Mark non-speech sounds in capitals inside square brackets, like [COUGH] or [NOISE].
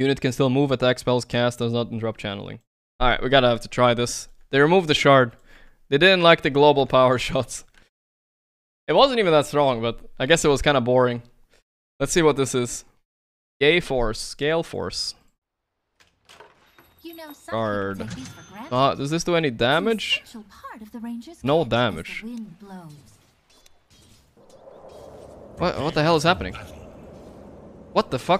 Unit can still move, attack spells, cast, does not interrupt channeling. Alright, we gotta have to try this. They removed the shard. They didn't like the global [LAUGHS] power shots. It wasn't even that strong, but I guess it was kind of boring. Let's see what this is. Gale Force, Gale Force. You know, Uh, does this do any damage? No damage. What, what the hell is happening? What the fuck?